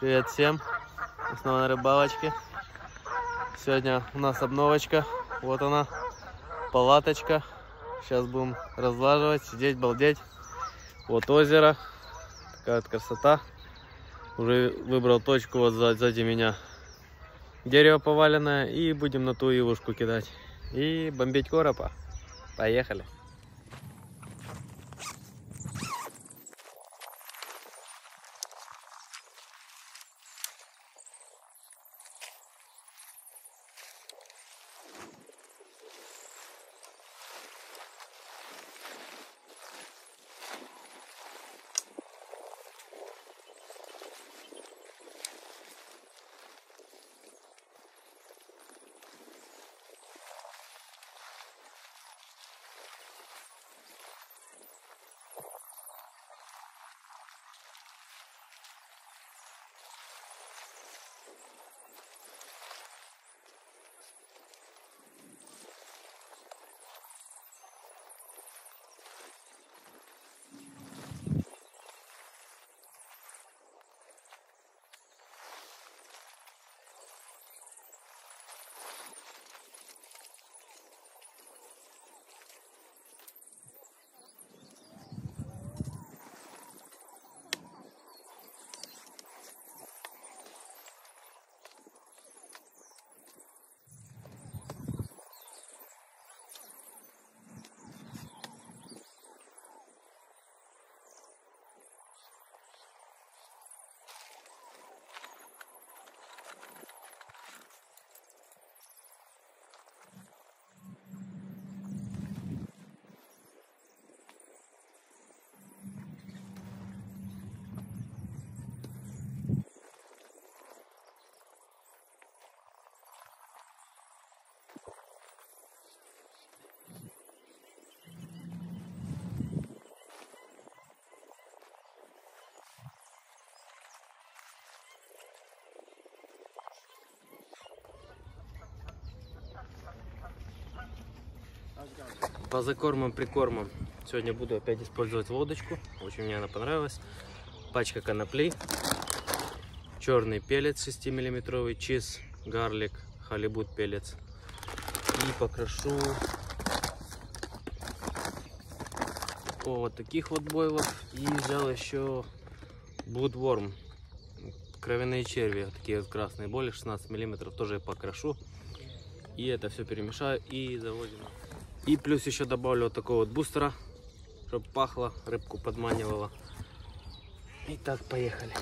Привет всем! Мы снова на рыбалочке. Сегодня у нас обновочка. Вот она, палаточка. Сейчас будем разлаживать, сидеть, балдеть. Вот озеро. Такая вот красота. Уже выбрал точку вот сзади меня. Дерево поваленное. И будем на ту ивушку кидать. И бомбить коропа. Поехали! По закормам, прикормам. Сегодня буду опять использовать водочку. Очень мне она понравилась. Пачка коноплей. Черный пелец 6 миллиметровый. Чиз, гарлик, халибут пелец. И покрашу по вот таких вот бойлов. И взял еще Bloodworm. Кровяные черви. Такие красные боли 16 миллиметров. Тоже я покрашу. И это все перемешаю и заводим. И плюс еще добавлю вот такого вот бустера, чтобы пахло, рыбку подманивало. Итак, поехали.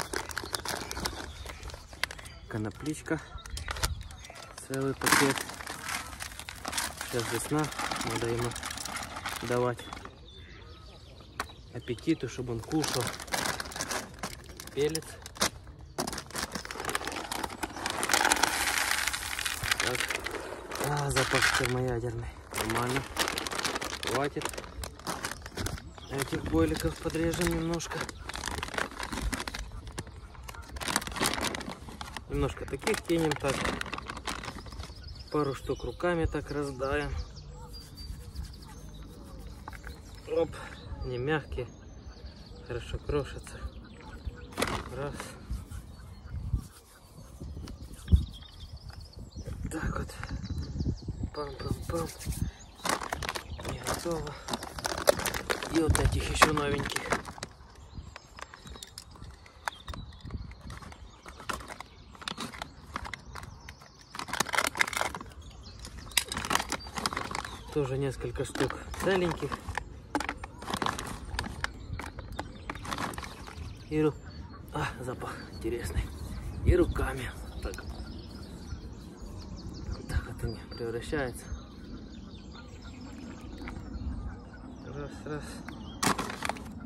Конопличка. Целый пакет. Сейчас весна, надо ему давать аппетиту, чтобы он кушал пелец. Так. А, запах термоядерный. Нормально. Хватит. Этих бойликов подрежем немножко. Немножко таких кинем так. Пару штук руками так раздаем. Оп, не мягкие. Хорошо крошатся. Раз. Так вот. Пам-пам-пам готово. И вот этих еще новеньких. Тоже несколько штук целеньких. И ру... А, запах интересный. И руками. Так. Так вот они превращаются. Раз.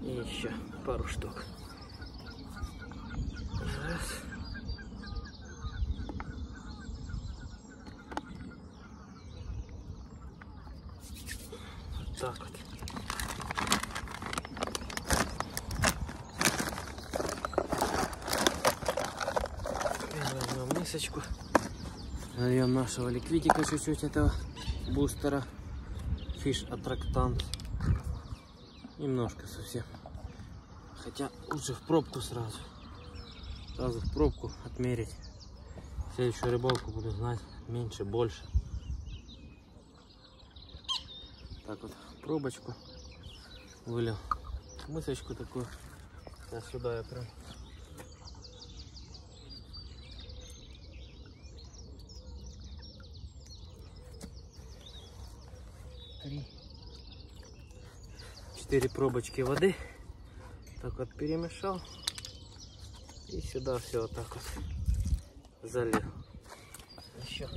И еще пару штук. Раз. Вот так вот. Возьмем мисочку. Нальем нашего ликвидика чуть-чуть этого бустера. Фиш аттрактант. Немножко совсем. Хотя лучше в пробку сразу. Сразу в пробку отмерить. Следующую рыбалку буду знать меньше, больше. Так вот, пробочку вылил. Мысочку такую. Я сюда я прям. 4 пробочки воды. Так вот перемешал. И сюда все вот так вот залил. Еще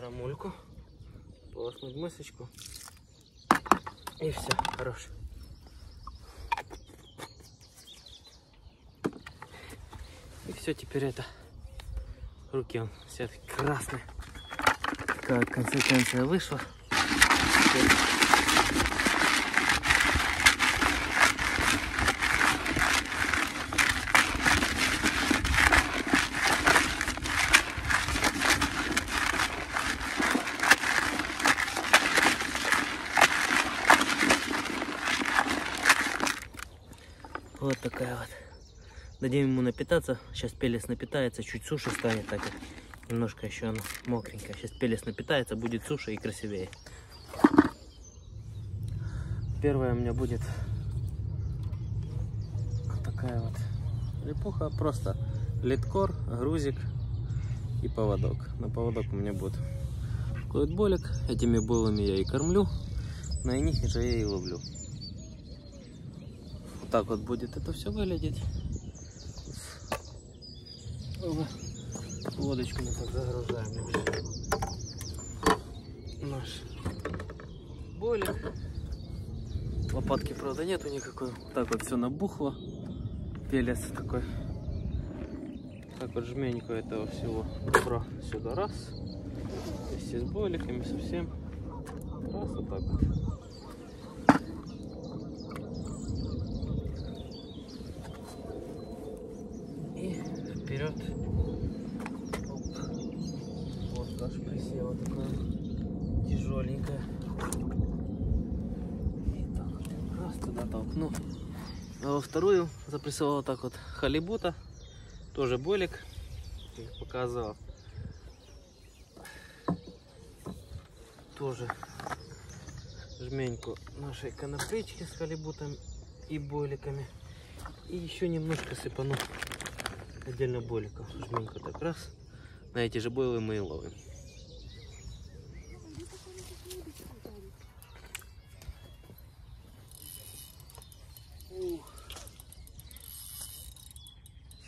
рамульку, полоснуть мысочку. И все, хорош. И все, теперь это. Руки он все красные. Такая консистенция вышла. Теперь Дадим ему напитаться. Сейчас пелес напитается, чуть суше станет, так как немножко еще она мокренькая. Сейчас пелес напитается, будет суше и красивее. Первая у меня будет вот такая вот лепуха. Просто литкор, грузик и поводок. На поводок у меня будет болик. Этими булами я и кормлю. На них же я и ловлю. Вот так вот будет это все выглядеть. Водочку мы так загружаем. Наш болик. Лопатки, правда, нету никакой. Так вот все набухло. Пелец такой. Так вот жменьку этого всего добра сюда раз. Вместе с боликами совсем. Раз вот так вот. И вперед. Оп. Вот аж присела такая тяжеленькая. И так вот раз туда толкну. А во вторую запрессовал так вот халибута. Тоже болик. Как показывал. Тоже жменьку нашей коноплички с халибутом и боликами. И еще немножко сыпану отдельно боликов. Жменьку так раз. На эти же бойлы мы и ловим.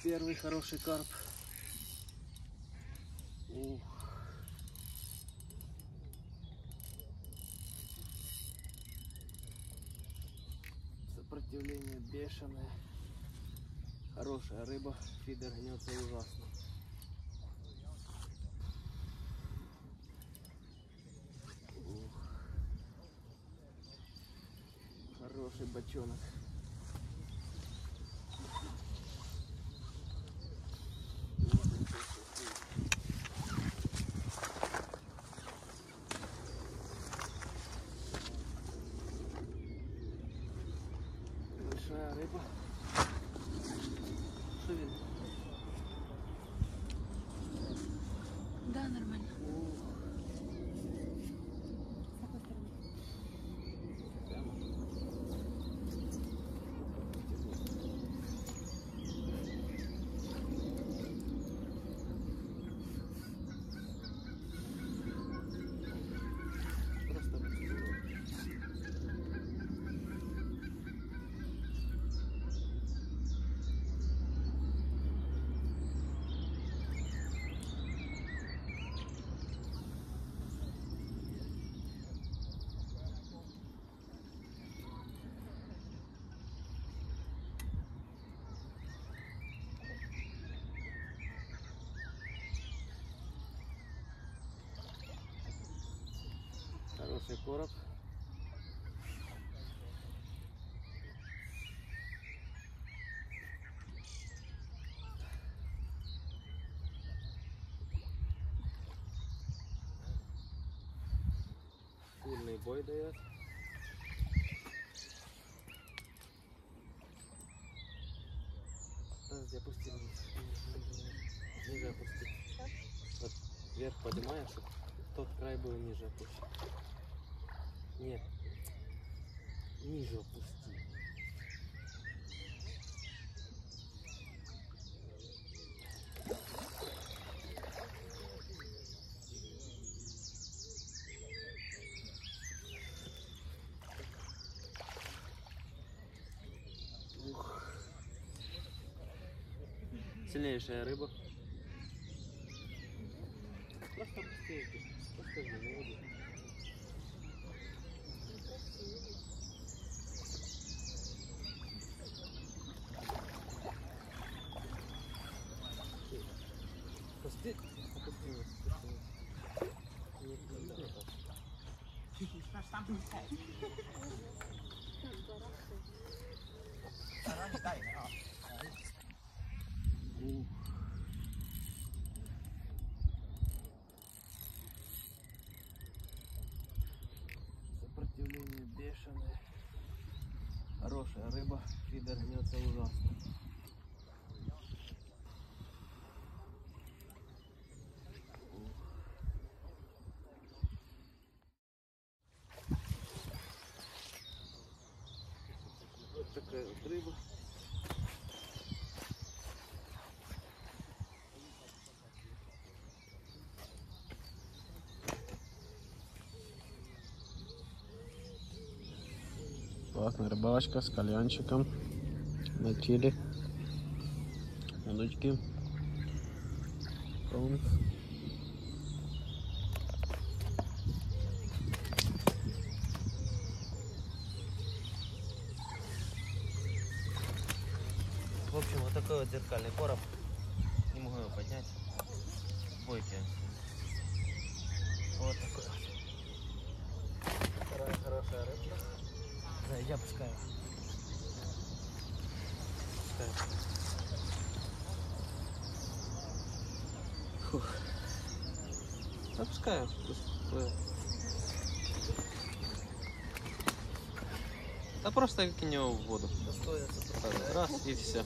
Первый хороший карп. Ух. Сопротивление бешеное. Хорошая рыба. Фидер гнется ужасно. Ух. Хороший бочонок. Большая Хороший короб. Сильный бой дает. Подожди, опусти. Ниже опусти. Вот вверх поднимаешь, чтобы тот край был ниже опущен. Нет. Ниже опусти. Сильнейшая рыба. Просто опусти эти. Просто жми, не води. Опусти. Опусти вниз, опусти вниз. Не, не надо так. Ух. Сопротивление бешеное. Хорошая рыба. Фидер гнется ужасно. Вот такая вот рыба. Классная рыбалочка с кальянчиком на чили. Удочки. Промс. В общем, вот такой вот зеркальный короб. Не могу его поднять. Бойки. Вот такой вот. Вторая хорошая рыбка. Да, я пускаю. Пускаю. Фух. Отпускаю. Пусть плывет. Да просто кинь его в воду. Раз и все.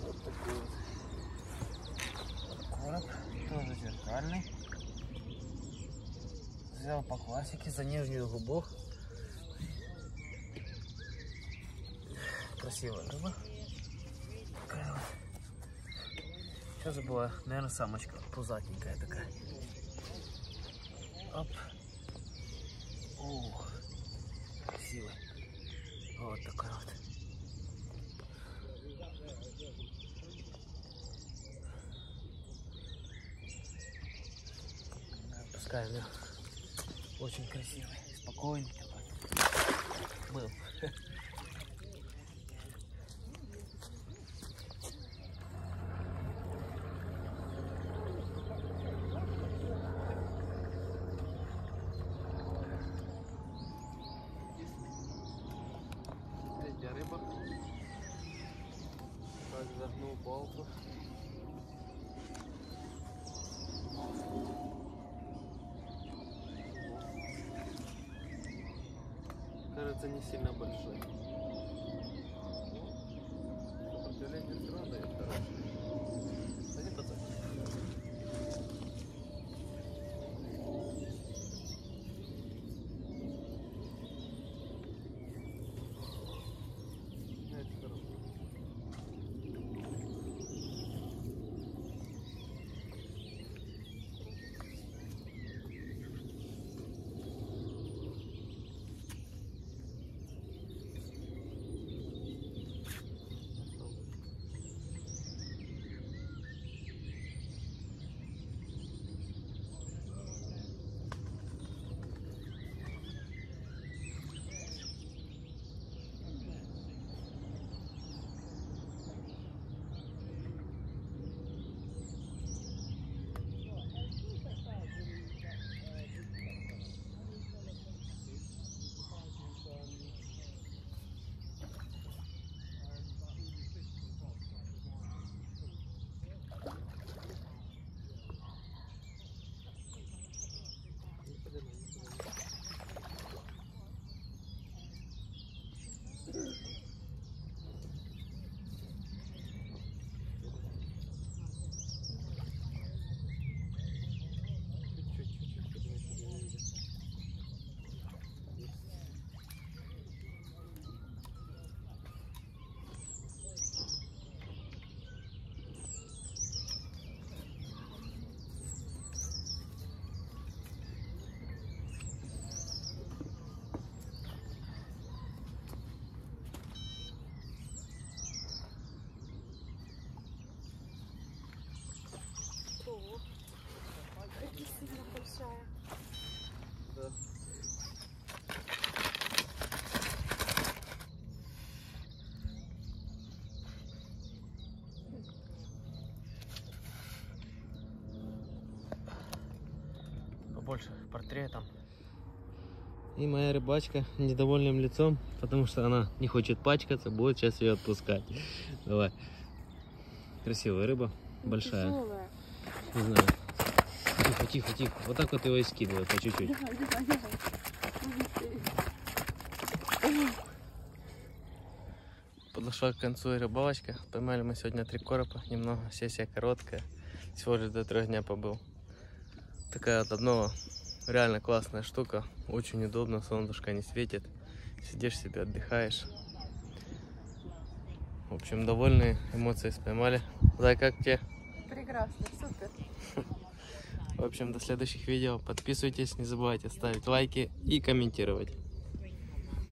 Вот такой вот короб, тоже зеркальный. Взял по классике за нижнюю губу. Красивая рыба. Такая вот. Сейчас забыла, наверное, самочка пузатенькая такая. Оп. Ух, красивая. Вот такой вот. Пускай она очень красивый, спокойный такой. Был. третья рыба. Так, палку. Кажется, не сильно большой. Mm-hmm. Сильно большая. Да. Побольше портретом. И моя рыбачка недовольным лицом, потому что она не хочет пачкаться, будет сейчас ее отпускать. Давай. Красивая рыба, большая. Тяжелая. Не знаю. Тихо, тихо, тихо. Вот так вот его и скидывай по чуть-чуть. Давай, давай, давай. Подошла к концу и рыбалочка. Поймали мы сегодня три коропа. Немного, сессия короткая. Всего лишь до трех дня побыл. Такая вот одного реально классная штука. Очень удобно, солнышко не светит. Сидишь себе, отдыхаешь. В общем, довольные эмоции поймали. Зай, как тебе? Прекрасно, супер. В общем, до следующих видео. Подписывайтесь, не забывайте ставить лайки и комментировать.